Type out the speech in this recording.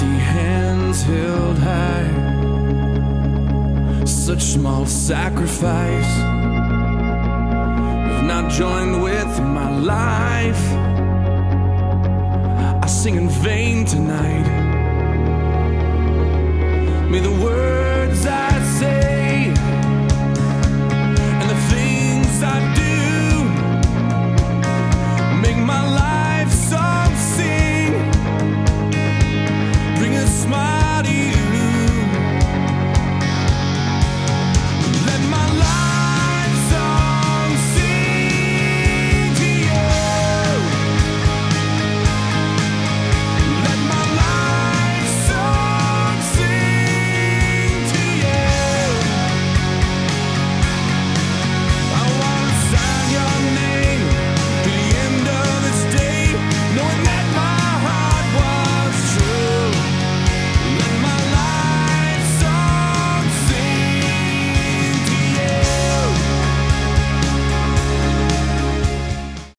hands held high. Such small sacrifice. If not joined with my life. I sing in vain tonight. May the words I